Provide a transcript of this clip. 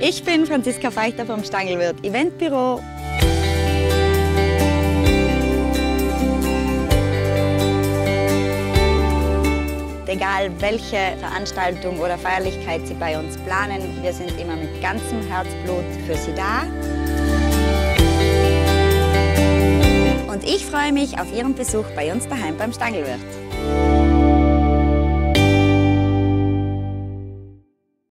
Ich bin Franziska Feichter vom Stangelwirt Eventbüro. Egal welche Veranstaltung oder Feierlichkeit Sie bei uns planen, wir sind immer mit ganzem Herzblut für Sie da. Und ich freue mich auf Ihren Besuch bei uns daheim beim Stangelwirt.